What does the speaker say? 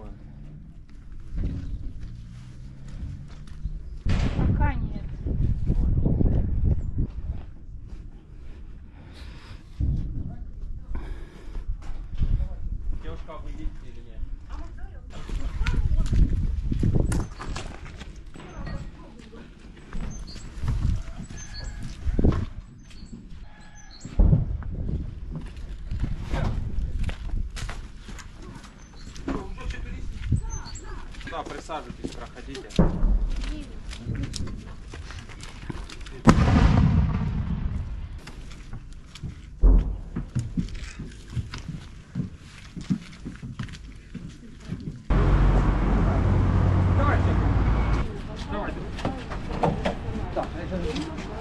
он. Пока нет. Девушка, вы едете или нет? сюда, присаживайтесь, проходите. Давайте. Давайте. Так, это...